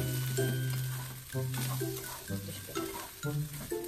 よいしょ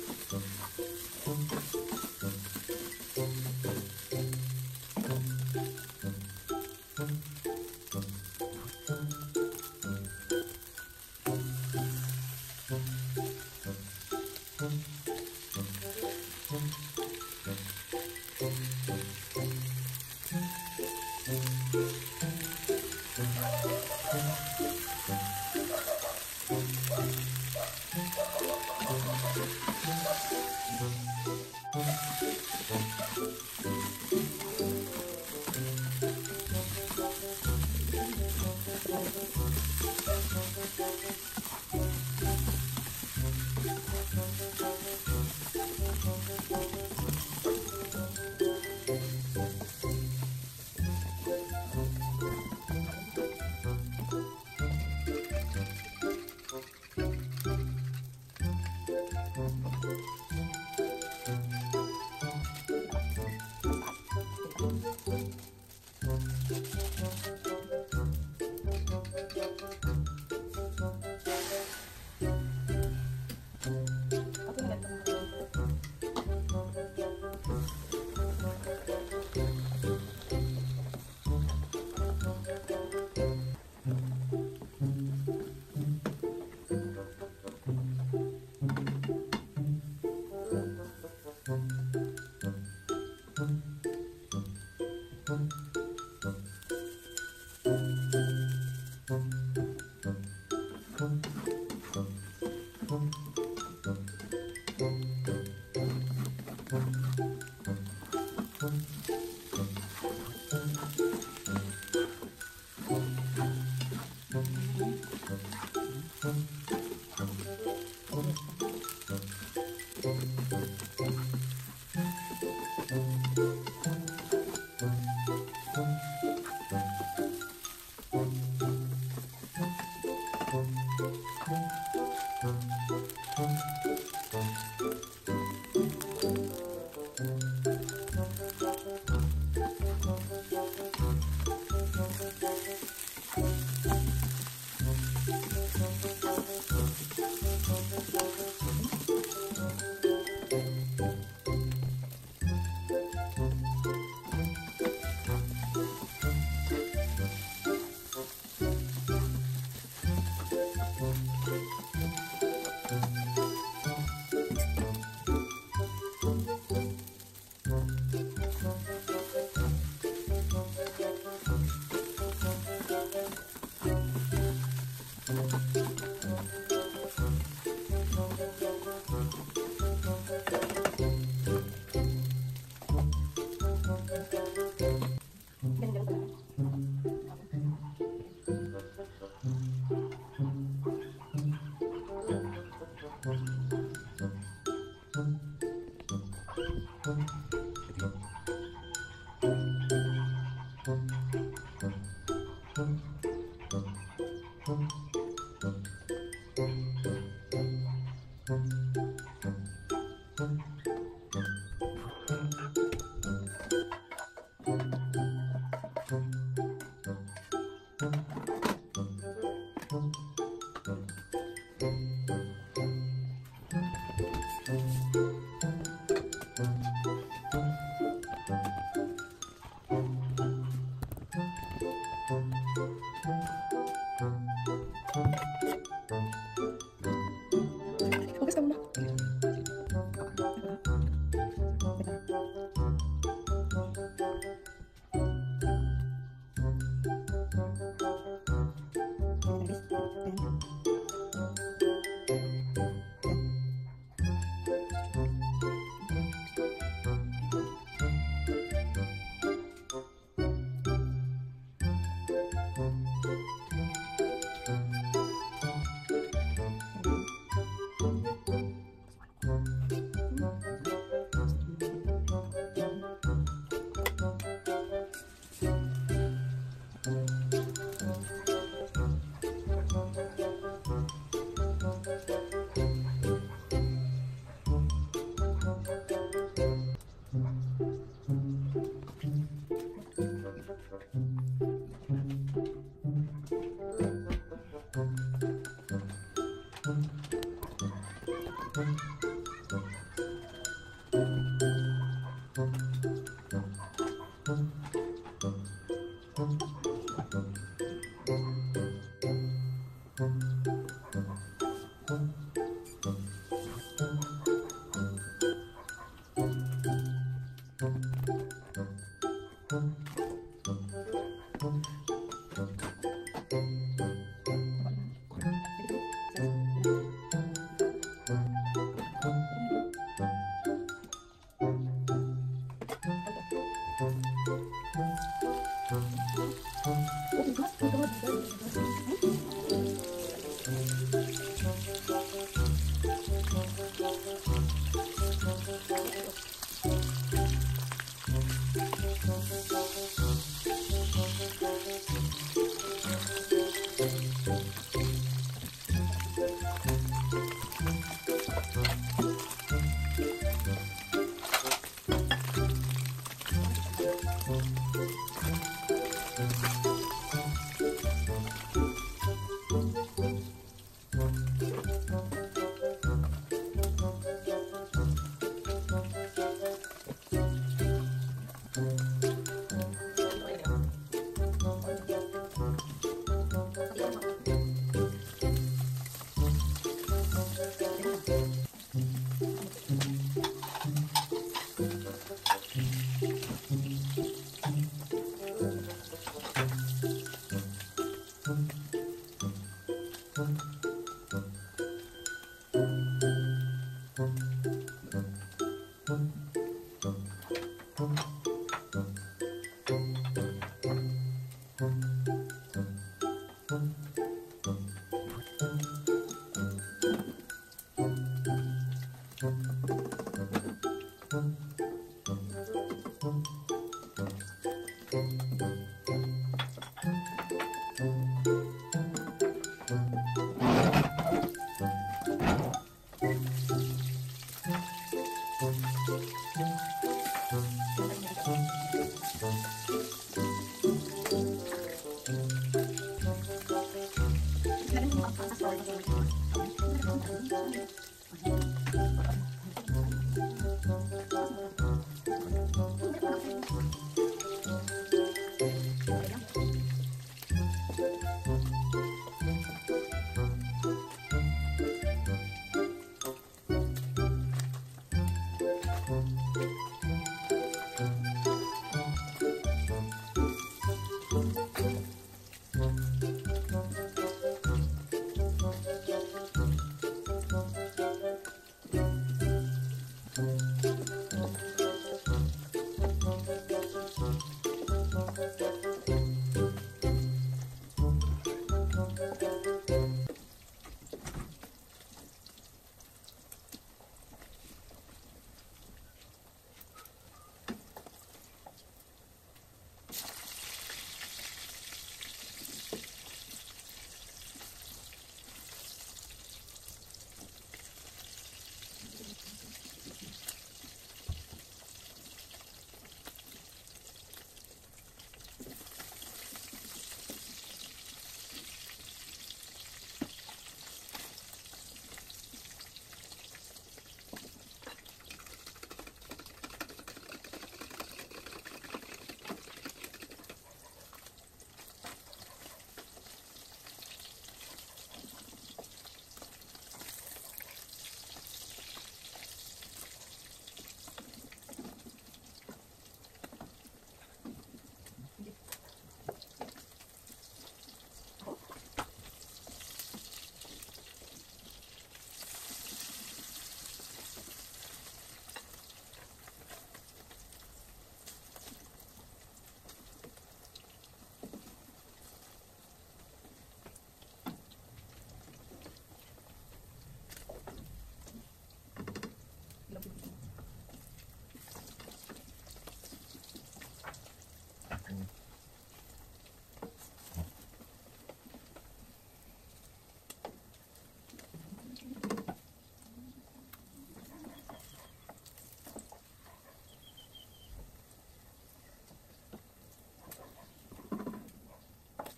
Música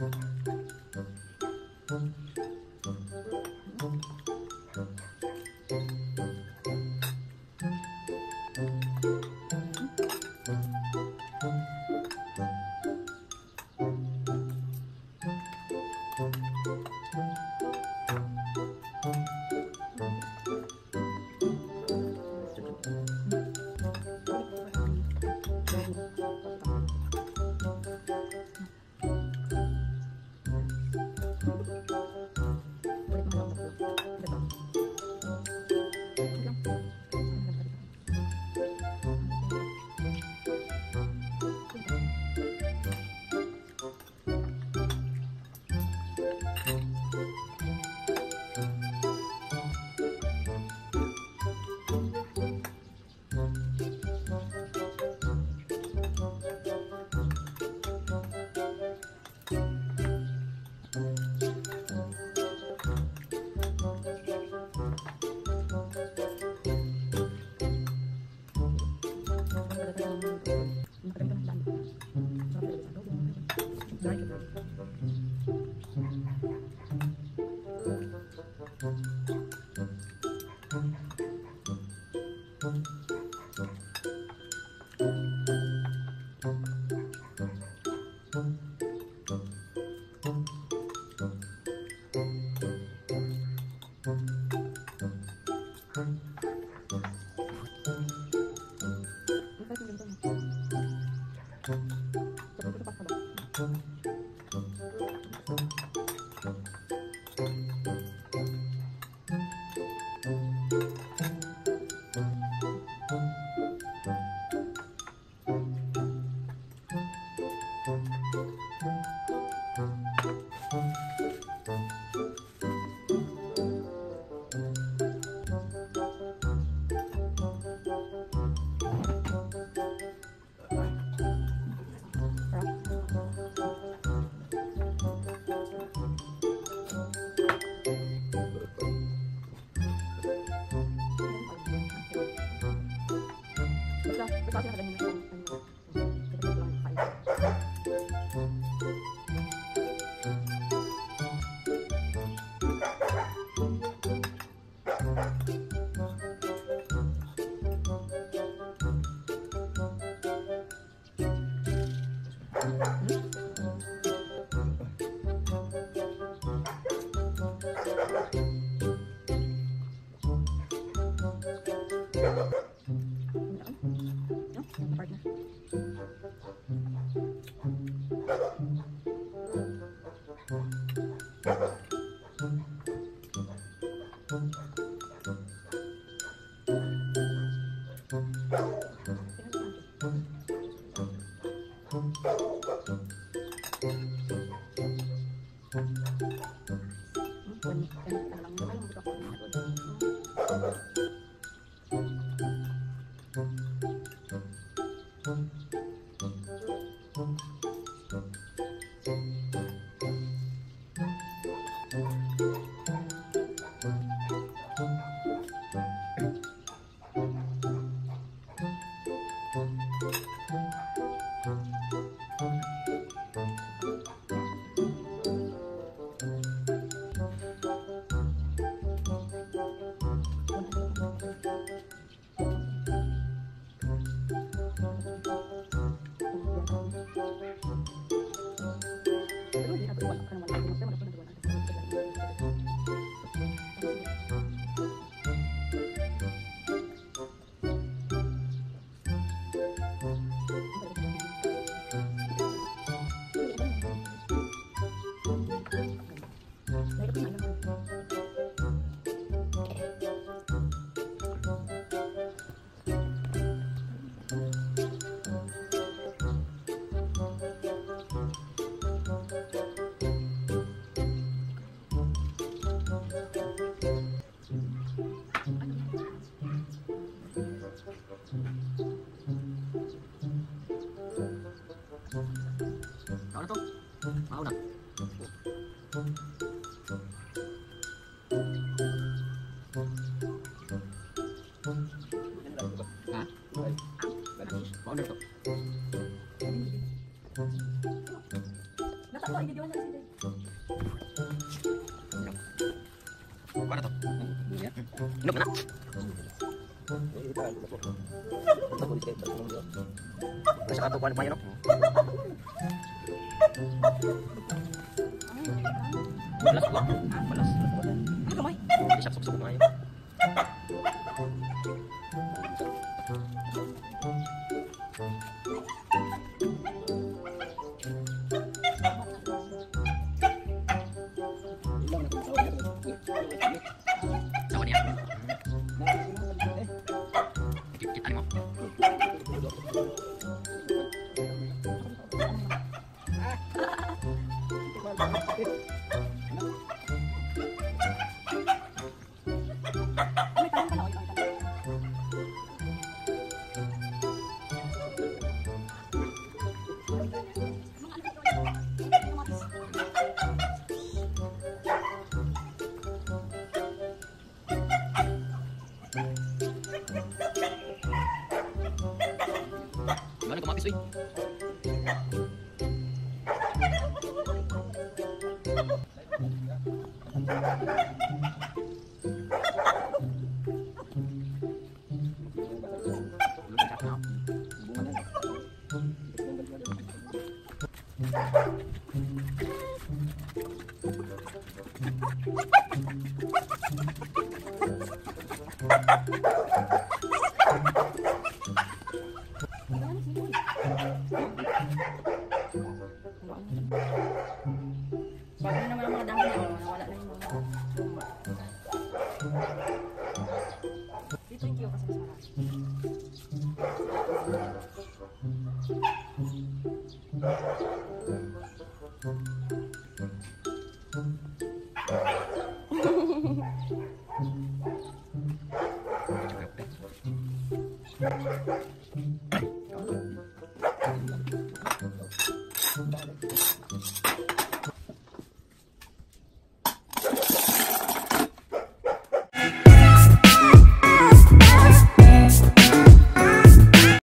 Mm-hmm. Música Mana to? Inom na. Nasa kato ko ano pa yun, no? Balas は。Bago na naman dahon niya, nawala na yung mga. Dito yung kiyo kasi masarap. Coba, udah.